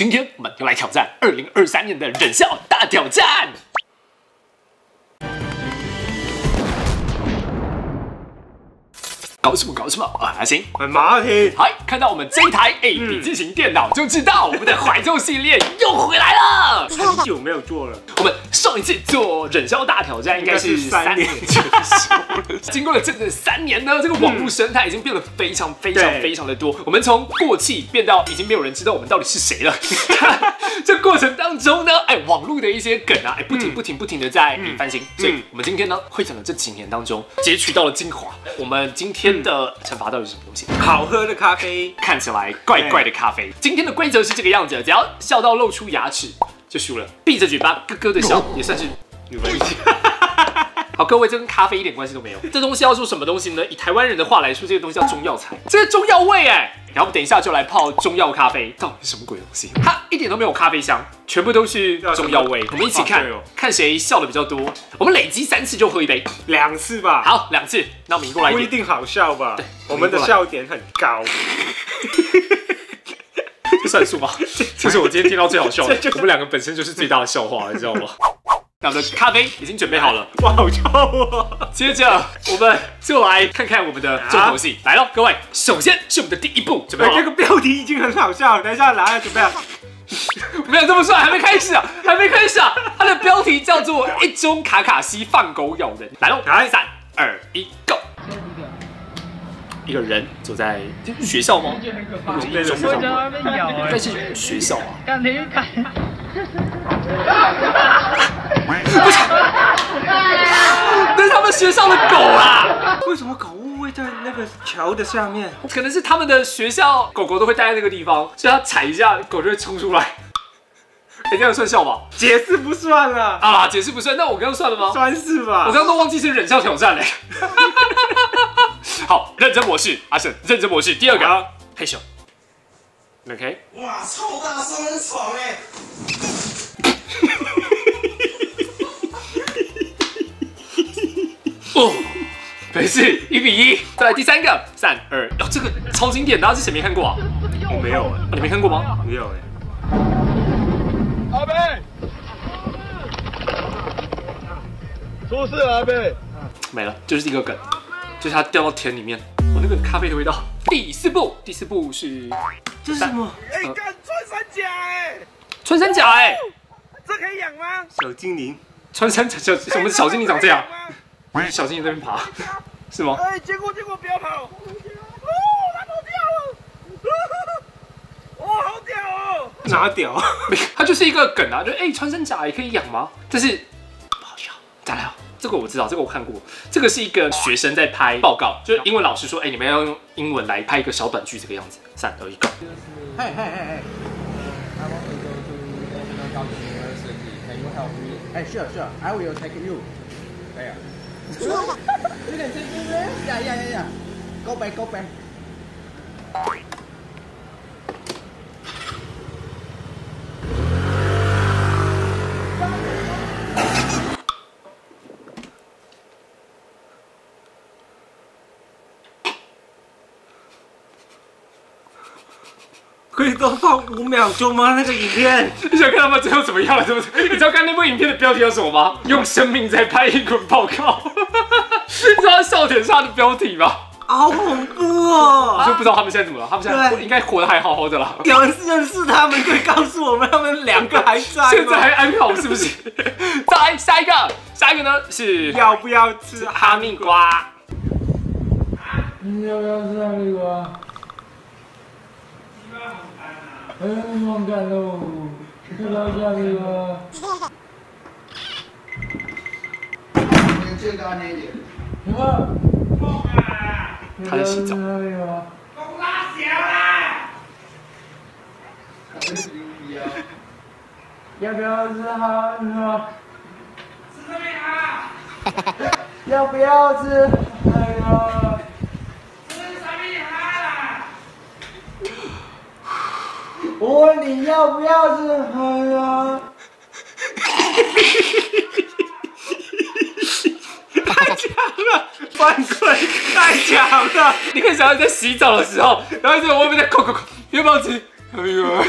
今天我们要来挑战二零二三年的忍笑大挑战。搞什么搞什么啊？阿星，很麻烦。嗨，看到我们这一台 A 笔记型电脑，就知道我们的怀旧系列又回来了。很久没有做了。我们上一次做忍笑大挑战应该是三年前。经过了整整三年呢，这个网络生态已经变得非常非常非常的多。我们从过气变到已经没有人知道我们到底是谁了。这过程当中呢，哎，网络的一些梗啊，哎，不停不停不停的在翻新。所以，我们今天呢，会讲的这几年当中截取到了精华。我们今天。的惩罚到底是什么东西？好喝的咖啡，看起来怪怪的咖啡。今天的规则是这个样子，只要笑到露出牙齿就输了，闭着嘴巴咯咯的笑也算是有关系。好，各位，这跟咖啡一点关系都没有。这东西要做什么东西呢？以台湾人的话来说，这个东西叫中药材，这是中药味哎。然后等一下就来泡中药咖啡，到底是什么鬼东西？它一点都没有咖啡香，全部都是中药味。我们一起看，看谁笑的比较多。我们累积三次就喝一杯，两次吧。好，两次。那我们过来。不一定好笑吧？对，我们的笑点很高。这算数吗？这是我今天听到最好笑的。我们两个本身就是最大的笑话，你知道吗？那我们的咖啡已经准备好了，哇，好臭啊！接着我们就来看看我们的重头戏来了，各位，首先是我们的第一步，准备好。这个标题已经很好笑了，等一下来准备。没有这么帅，还没开始啊，还没开始啊！它的标题叫做《一中卡卡西放狗咬人》，来喽，来，三二一，Go！一个人走在学校吗？不是一中吗？应该是学校啊。不是，那是他们学校的狗啊！为什么狗会在那个桥的下面？可能是他们的学校狗狗都会待在那个地方，所以它踩一下狗就会冲出来。哎，这样算笑吗？解释不算了啊，解释不算。那我刚刚算了吗？算是吧。我刚刚都忘记是忍笑挑战嘞。好，认真模式，阿胜，认真模式。第二个，害羞。OK。哇，超大声，很爽哎。哦，没事，一比一。再来第三个，三二，哦，这个超经典，大家之前没看过啊？我没有哎，你没看过吗？没有哎。阿贝，出事了，阿贝。没了，就是一个梗，就是它掉到田里面，我那个咖啡的味道。第四步，第四步是这是什么？哎，干穿山甲哎，穿山甲哎。这可以养吗？小精灵穿山甲，小什么小精灵长这样？小精灵在那边爬，是吗？哎，结果结果不要跑！哦，它跑掉了！哦，好屌哦！哪屌？它就是一个梗啊，就哎，穿山甲也可以养吗？但是这个我知道，这个我看过。这个是一个学生在拍报告，就是英文老师说，哎，你们要用英文来拍一个小短剧，这个样子。三二一，Go！嘿嘿嘿嘿。哎，sure sure, I will take you. 哎呀，you can take me there? Yeah yeah yeah yeah. Go back, go back. 可以多放五秒钟吗？那个影片，你想看他们最后怎么样了？是不是？你知道刚那部影片的标题叫什么吗？用生命在拍英文报告。你知道笑点是他的标题吗？好恐怖哦！我就不知道他们现在怎么了。他们现在应该活得还好好的啦。有人认识他们，可以告诉我们他们两个还在现在还安好是不是？再来下一个，下一个呢是要不要吃哈密瓜？你要不要吃哈密瓜？哎，勇敢喽！去老家那个。最高那点。什么？他在洗澡。公拉小啦！要不要吃哈密瓜？吃什么呀？要不要吃？哎呀！我问你要不要吃？喝啊！太强了，犯罪太强了！你可以想象在洗澡的时候，然后在外面在扣扣扣，要不要吃？哎呀！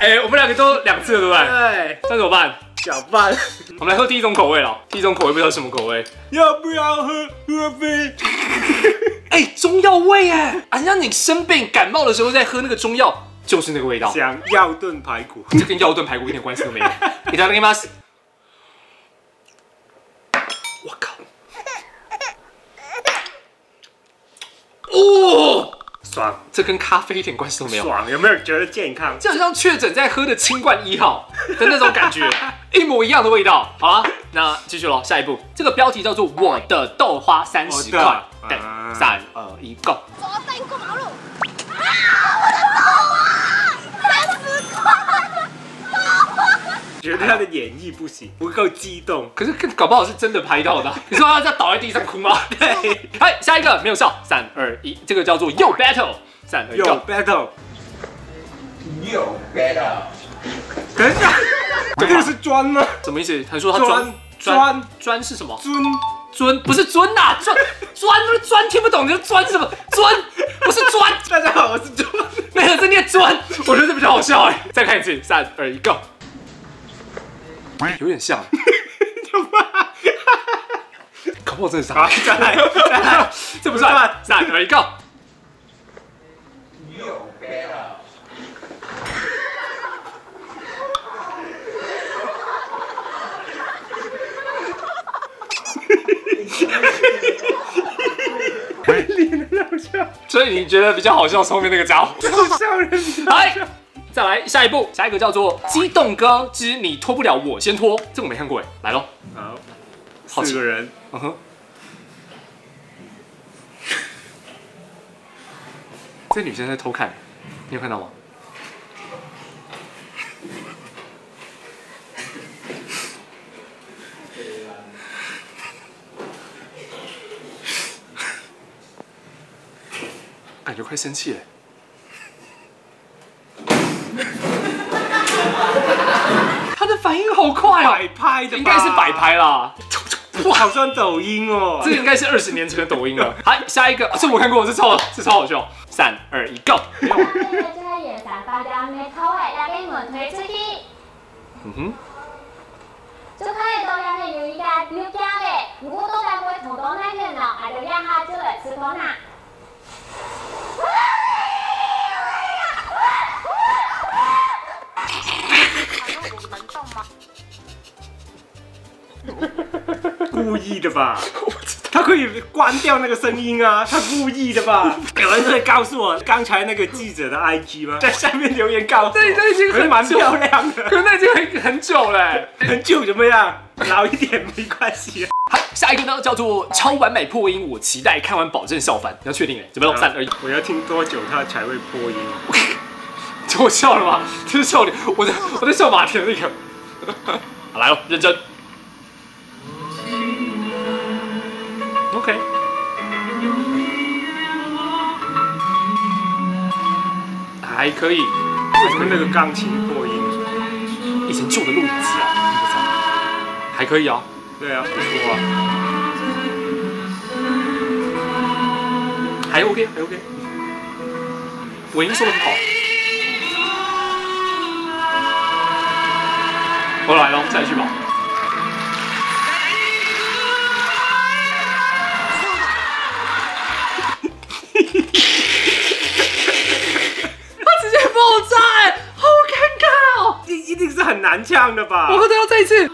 哎，我们两个都两次了，对不对？对，那怎么办？搅拌。我们来喝第一种口味了。第一种口味不知道什么口味。要不要喝喝杯？哎，中药味哎！啊，像你生病感冒的时候在喝那个中药，就是那个味道。想药炖排骨，这跟药炖排骨一点关系都没有。いただきます。我靠！哦，爽这跟咖啡一点关系都没有。爽，有没有觉得健康？就好像确诊在喝的清冠一号的那种感觉，一模一样的味道。好了，那继续喽，下一步，这个标题叫做“我的豆花三十块我的”， 三二一，Go！左三过马路。啊！我的头啊！三十块！觉得他的演绎不行，不够激动。可是搞不好是真的拍到的，你说他在倒在地上哭吗？对，哎，下一个没有笑，三二一，这个叫做 Yo Battle，三二一有 Go！battle，有 battle。等一下，这个是砖吗？什么意思？他说他砖砖砖砖是什么？尊尊不是尊呐，砖砖不是尊，听不懂你说专什么？尊不是砖，大家好，我是砖。那个是念砖，我觉得这比较好笑哎。再看一次，三二一，Go！有点像，搞不好真的是好他，，再来，再来。这不算，三二一，Go！所以你觉得比较好笑是后面那个家伙？好笑人。来，再来下一步，下一个叫做《机动哥之你脱不了我先脱》，这个我没看过哎，来喽。好，四个人，嗯哼，这女生在偷看，你有看到吗？感觉快生气了。他的反应好快哦，摆拍的应该是摆。拍啦。哇，好像抖音哦。这个应该是二十年前的抖音了。好，下一个，这我看过，这超这超好笑。三二一，Go！嗯哼，故意的吧？他可以关掉那个声音啊，他故意的吧？有人会告诉我刚才那个记者的 IG 吗？在下面留言告诉我，对这已经很蛮漂亮的，可那已经很很久了欸。很久怎么样？老一点没关系。好，下一个呢叫做超完美破音，我期待看完保证笑翻。你要确定哎，准备喽，三二一，我要听多久他才会破音？就我笑了吗？这是笑脸，我在我在笑马田那个。好来喽，认真。OK，还可以。为什么那个钢琴破音？以前旧的录影机啊，还可以啊。对啊，不错啊。还 OK，还 OK。尾音说的很好。我来喽，再去吧。他直接爆炸哎，好尴尬哦！一一定是很难唱的吧？我和他要再一次。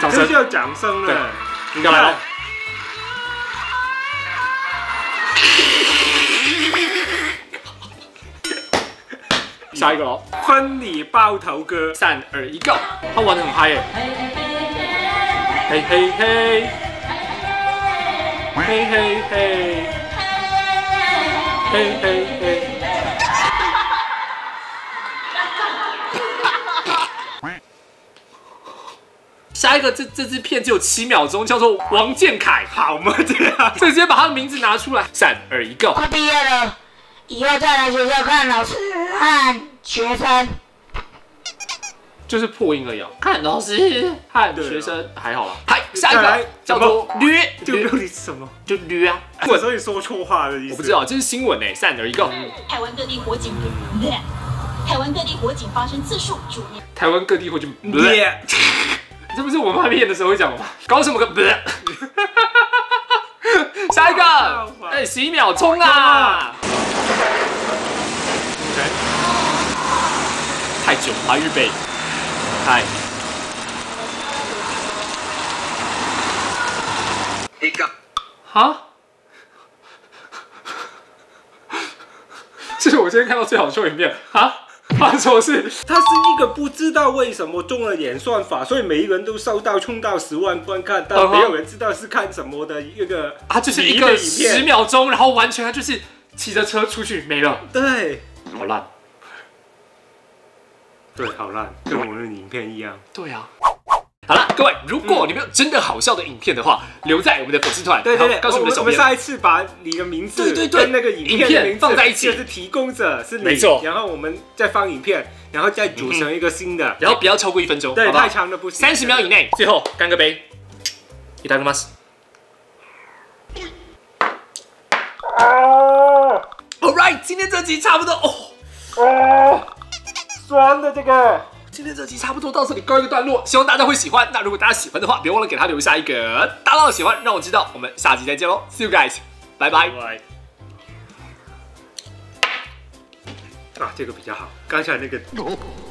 掌声这就，要掌声对了。应该来喽。下一个喽，婚礼爆头歌，三二一，Go！他玩的很嗨耶，嘿嘿嘿，嘿嘿嘿，嘿嘿嘿。嘿嘿嘿下一个这这支片只有七秒钟，叫做王建凯，好吗？这样直接把他的名字拿出来，三二一，Go！我毕业了，以后再来学校看老师和学生。就是破音而已啊。看老师和对啊学生还好啦。嗨，下一个叫做略，略这个标题是什么？就驴啊。我所以说错话的意思。我不知道，这是新闻哎，三二一，Go！台湾各地火警，台湾各地火警发生次数逐年台湾各地或就耶，这不是我们拍片的时候会讲的吗？搞什么个不？下一个，哎，十一秒冲啊！OK，太久，来预备，嗨。一个哈？这是我今天看到最好笑的影片啊！发生什么事？他是一个不知道为什么中了演算法，所以每一个人都收到冲到十万观看，但没有人知道是看什么的一个啊，就是一迷个十秒钟，然后完全他就是骑着车出去没了，对好烂。对，好烂，跟我们的影片一样。对啊。好了，各位，如果你们有真的好笑的影片的话，留在我们的粉丝团，对对对，然后告诉我们的小编。我们下一次把你的名字对对对跟那个影影片片的名字放在一起就是提供者是你，没错然后我们再放影片，然后再组成一个新的，然后不要超过一分钟，对，好不好太长的不行，三十秒以内，最后干个杯。いただきます。All right，今天这集差不多哦。 酸的这个。今天这集差不多到这里告一个段落，希望大家会喜欢。那如果大家喜欢的话，别忘了给他留下一个大大的喜欢，让我知道。我们下期再见喽，See you guys，拜拜。拜。啊，这个比较好，刚才那个。